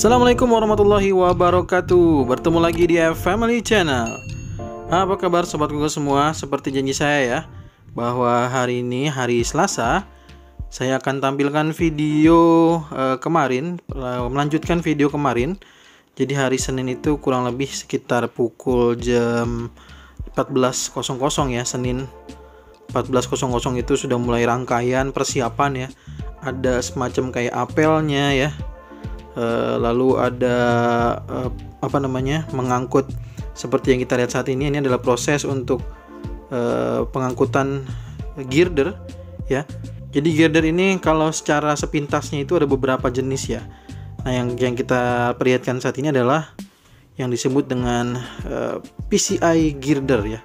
Assalamualaikum warahmatullahi wabarakatuh. Bertemu lagi di Family Channel. Apa kabar sobat Google semua? Seperti janji saya ya Bahwa hari ini hari Selasa Saya akan tampilkan video uh, kemarin uh, Melanjutkan video kemarin. Jadi hari Senin itu kurang lebih sekitar pukul jam 14.00 ya Senin. 14.00 itu sudah mulai rangkaian persiapan ya. Ada semacam kayak apelnya ya lalu ada uh, apa namanya mengangkut. Seperti yang kita lihat saat ini ini adalah proses untuk uh, pengangkutan girder ya. Jadi girder ini kalau secara sepintasnya itu ada beberapa jenis ya. Nah yang yang kita perlihatkan saat ini adalah yang disebut dengan PCI girder ya.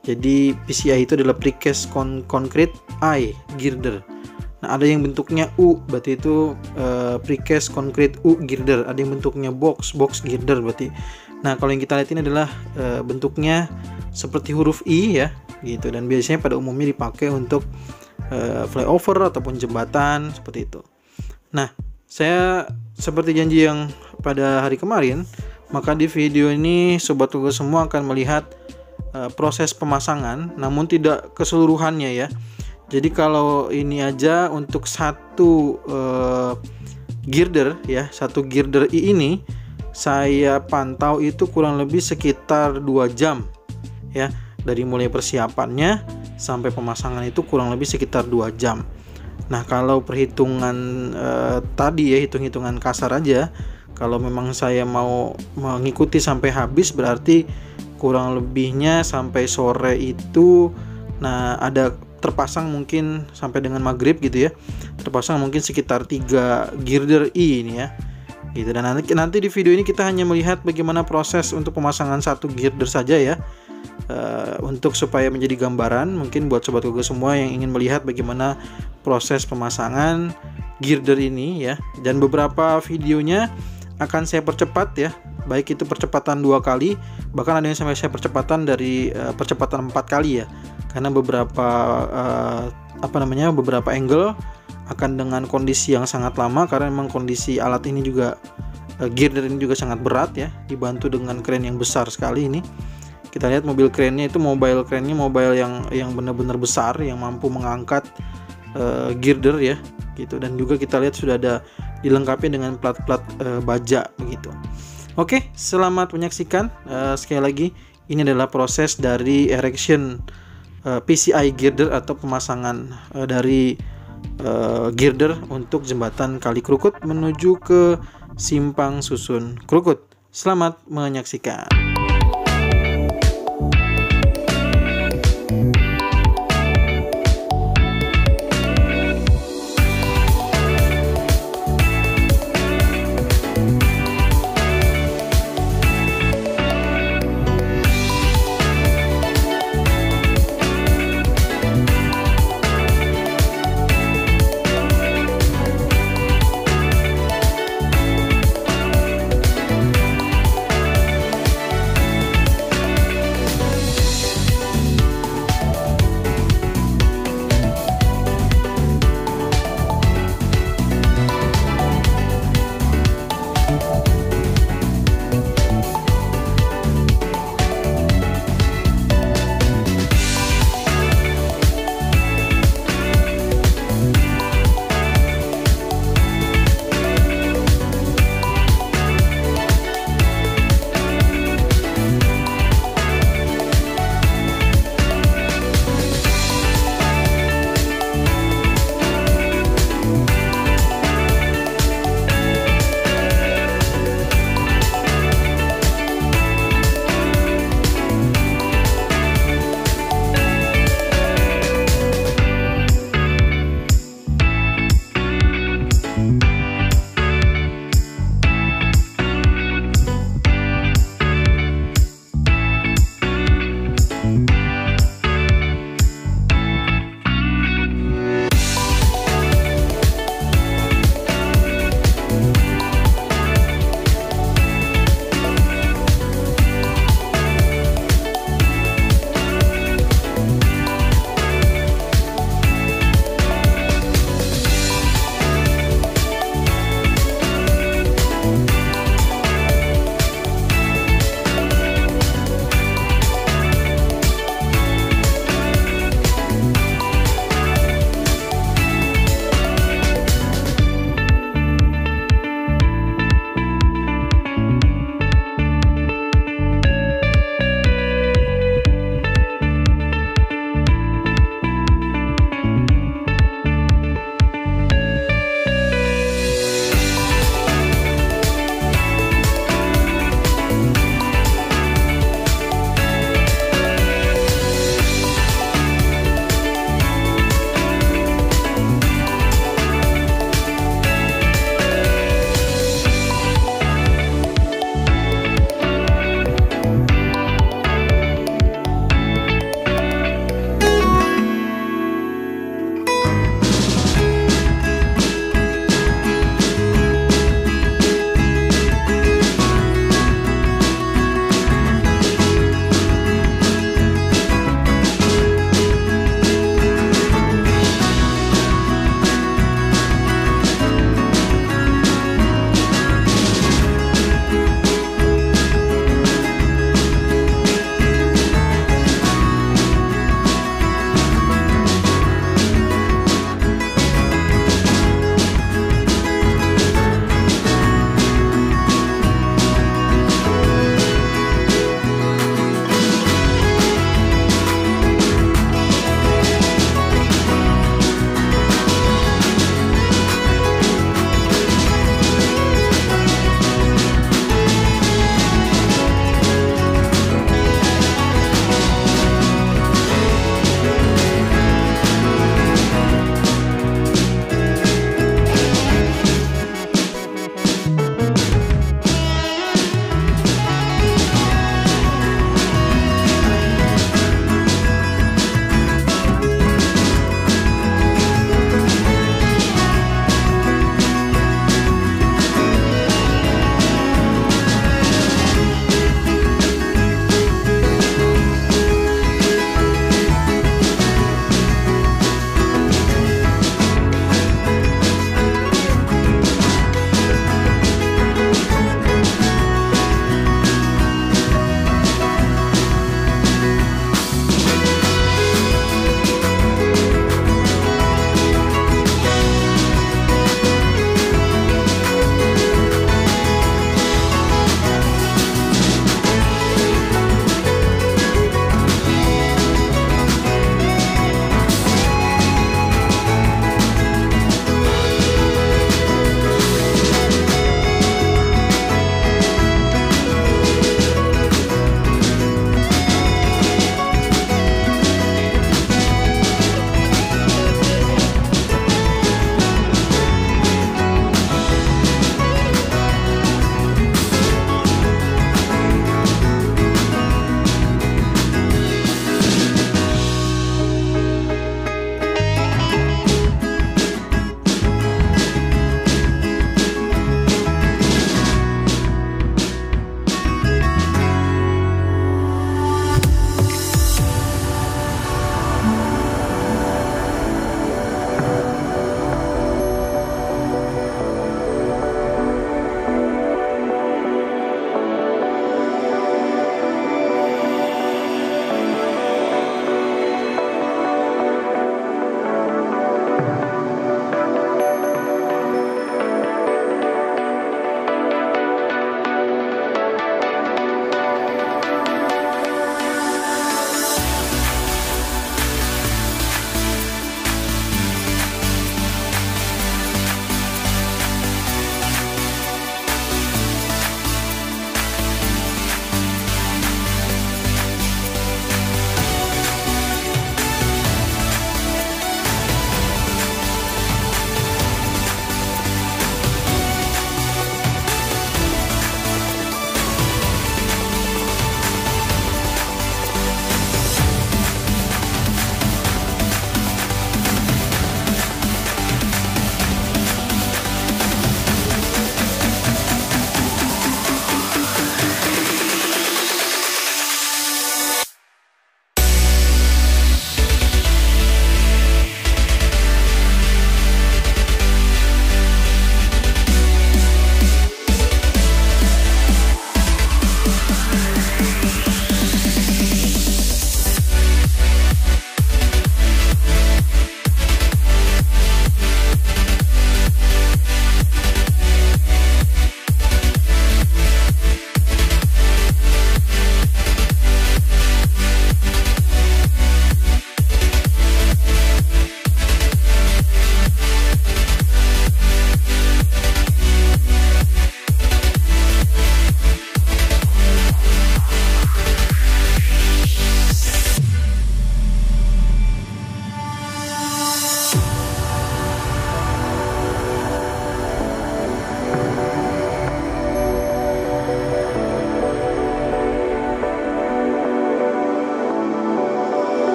Jadi PCI itu adalah precast con concrete eye girder Nah, ada yang bentuknya U, berarti itu uh, precast concrete U girder. Ada yang bentuknya box, box girder berarti. Nah, kalau yang kita lihat ini adalah uh, bentuknya seperti huruf I ya, gitu. Dan biasanya pada umumnya dipakai untuk uh, flyover ataupun jembatan seperti itu. Nah, saya seperti janji yang pada hari kemarin, maka di video ini sobat tugas semua akan melihat uh, proses pemasangan, namun tidak keseluruhannya ya jadi kalau ini aja untuk satu uh, girder ya, satu girder I ini saya pantau itu kurang lebih sekitar 2 jam ya. Dari mulai persiapannya sampai pemasangan itu kurang lebih sekitar 2 jam. Nah, kalau perhitungan uh, tadi ya, hitung-hitungan kasar aja, kalau memang saya mau mengikuti sampai habis berarti kurang lebihnya sampai sore itu nah ada terpasang mungkin sampai dengan maghrib gitu ya. Terpasang mungkin sekitar 3 girder I ini ya. Gitu. Dan nanti nanti di video ini kita hanya melihat bagaimana proses untuk pemasangan satu girder saja ya. Uh, untuk supaya menjadi gambaran mungkin buat sobat Google semua yang ingin melihat bagaimana proses pemasangan girder ini ya. Dan beberapa videonya akan saya percepat ya. Baik itu percepatan dua kali bahkan ada yang sampai saya percepatan dari uh, percepatan empat kali ya karena beberapa uh, apa namanya beberapa angle akan dengan kondisi yang sangat lama karena memang kondisi alat ini juga uh, girder ini juga sangat berat ya dibantu dengan kren yang besar sekali ini. Kita lihat mobil kerennya itu mobile kerennya mobile yang yang benar-benar besar yang mampu mengangkat uh, girder ya gitu. Dan juga kita lihat sudah ada dilengkapi dengan plat-plat uh, baja begitu. Oke selamat menyaksikan. Uh, sekali lagi ini adalah proses dari erection uh, eh, PCI girder atau pemasangan uh, dari uh, girder untuk jembatan Kali Krukut menuju ke Simpang Susun Krukut. Selamat menyaksikan.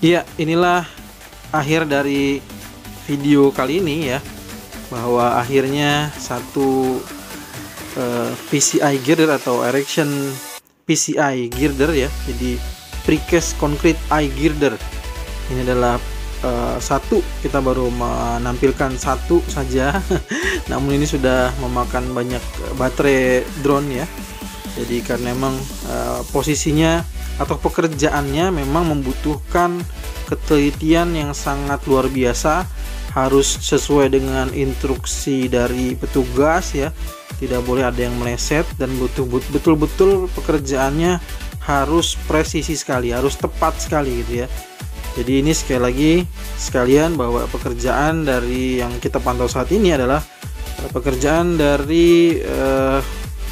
Iya, inilah akhir dari video kali ini ya. Bahwa akhirnya satu uh, eh, PCI girder atau erection PCI girder ya. Jadi precast concrete eye girder. Ini adalah uh, satu kita baru menampilkan satu saja. Namun ini sudah memakan banyak baterai drone ya. Jadi karena memang uh, posisinya atau pekerjaannya memang membutuhkan ketelitian yang sangat luar biasa harus sesuai dengan instruksi dari petugas ya. Tidak boleh ada yang meleset dan butuh betul-betul pekerjaannya harus presisi sekali harus tepat sekali gitu ya. Jadi ini sekali lagi sekalian bahwa pekerjaan dari yang kita pantau saat ini adalah eh, pekerjaan dari uh,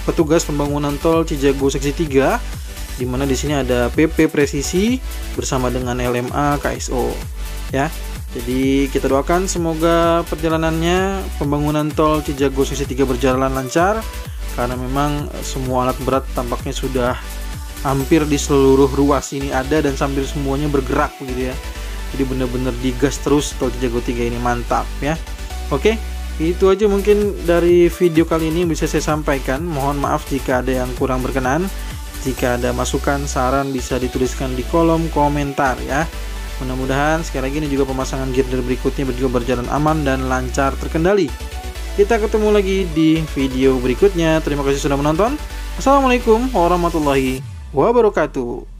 petugas pembangunan tol Cijago seksi 3 di mana di sini ada PP Presisi bersama dengan LMA KSO ya. Jadi kita doakan semoga perjalanannya pembangunan tol Cijago sisi 3 berjalan lancar karena memang semua alat berat tampaknya sudah hampir di seluruh ruas ini ada dan sambil semuanya bergerak begitu ya. Jadi benar-benar digas terus tol Cijago 3 ini mantap ya. Oke, itu aja mungkin dari video kali ini bisa saya sampaikan. Mohon maaf jika ada yang kurang berkenan. Jika ada masukan, saran bisa dituliskan di kolom komentar ya. Mudah-mudahan sekali lagi ini juga pemasangan girder berikutnya juga berjalan aman dan lancar terkendali. Kita ketemu lagi di video berikutnya. Terima kasih sudah menonton. Assalamualaikum warahmatullahi wabarakatuh.